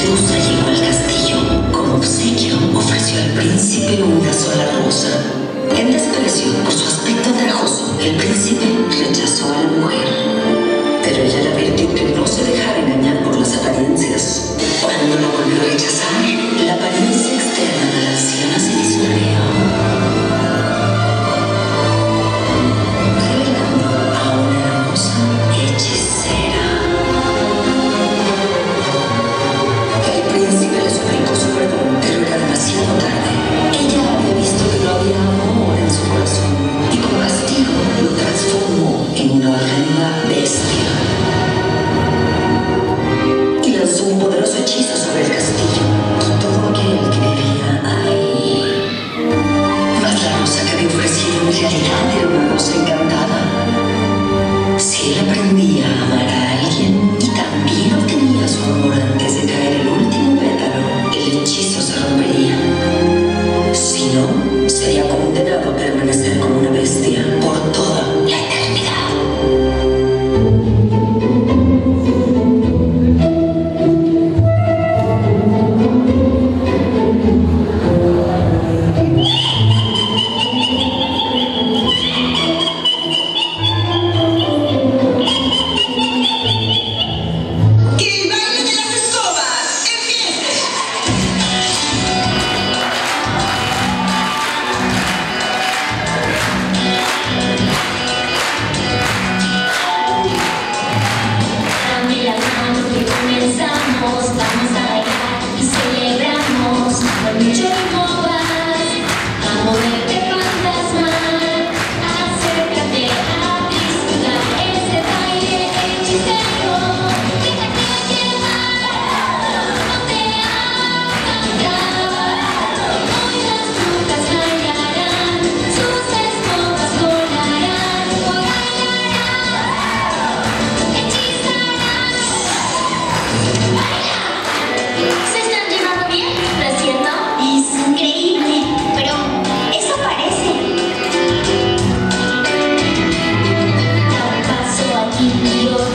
Petrus llegó al castillo, como obsequio ofreció al príncipe una sola rosa. En desprecio por su aspecto trajoso, el príncipe rechazó a la mujer. Pero ella le advirtió que no se dejara engañar por las apariencias. Cuando la volvió a rechazar, Yo sería condenado a permanecer como ¿Se están llevando bien? Lo siento. Es increíble, pero eso parece. ¿Qué pasó aquí, Dios?